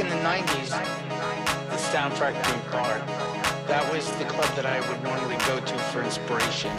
in the 90s, the soundtrack being Bard, that was the club that I would normally go to for inspiration.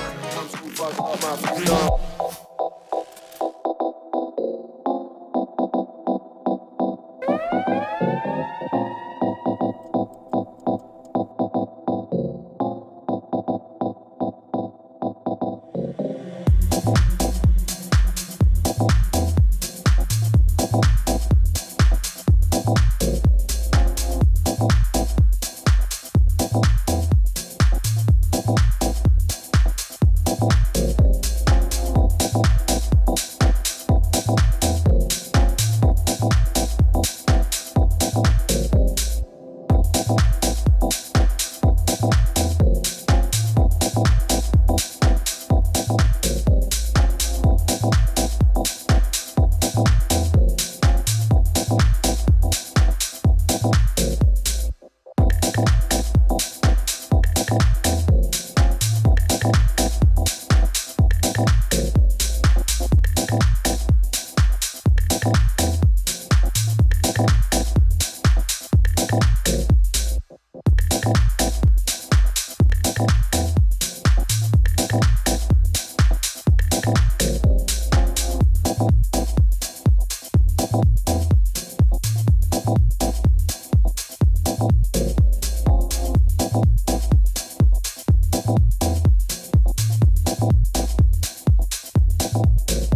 Thank you